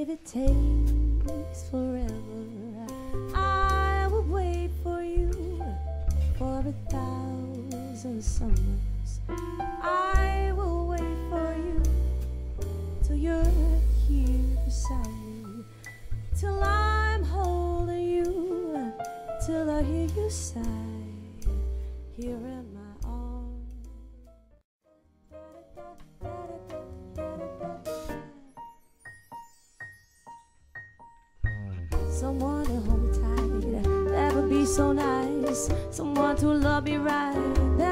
if it takes forever. I will wait for you for a thousand summers. I will wait for you till you're here beside me, till I'm holding you, till I hear you sigh Someone to hold me tight, that would be so nice. Someone to love me right, that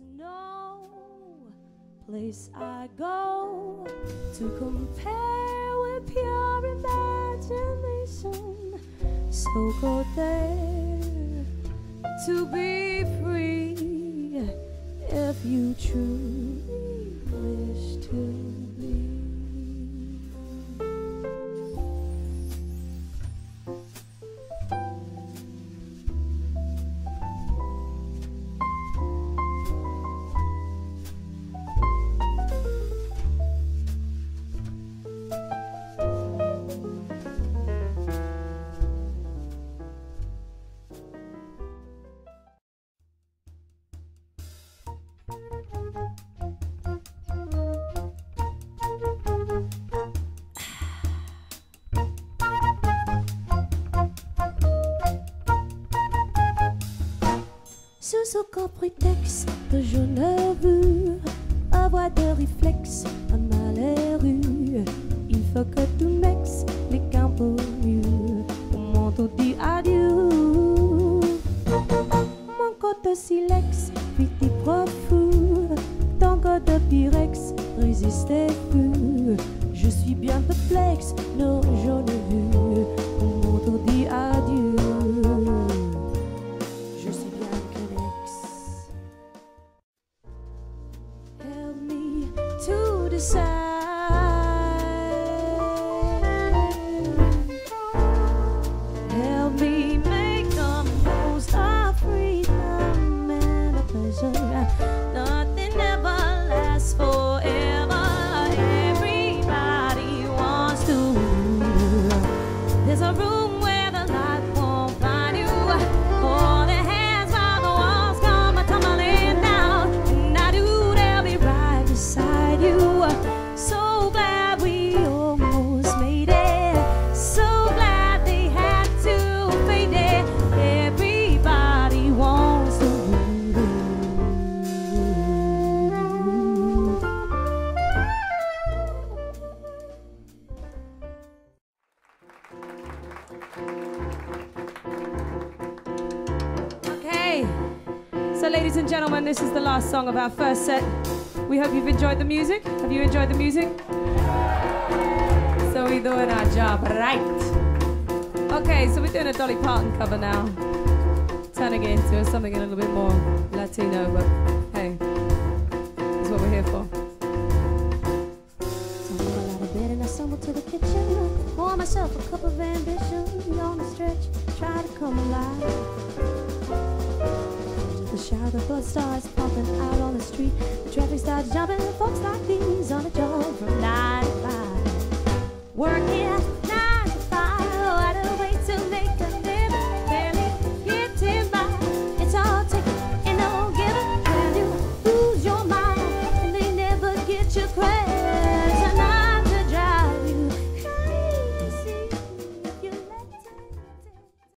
No place I go to compare with pure imagination. So go there to be free if you truly wish to sous coprutex, de veux avoir de réflexe, un malheur Il faut que tu mex les campos mieux pour monter dit adieu. Mon côté silex, puis tes profs, ton côté pyrex, résistez plus. To so ladies and gentlemen, this is the last song of our first set. We hope you've enjoyed the music. Have you enjoyed the music? So we're doing our job right. Okay, so we're doing a Dolly Parton cover now. Turning it into something a little bit more Latino, but hey, that's what we're here for. So I roll out of bed and I to the kitchen. Myself a cup of ambition on the stretch, try to come alive. The shower, the blood starts pumping out on the street. The traffic starts jumping, folks like these on a job from nine to five. Working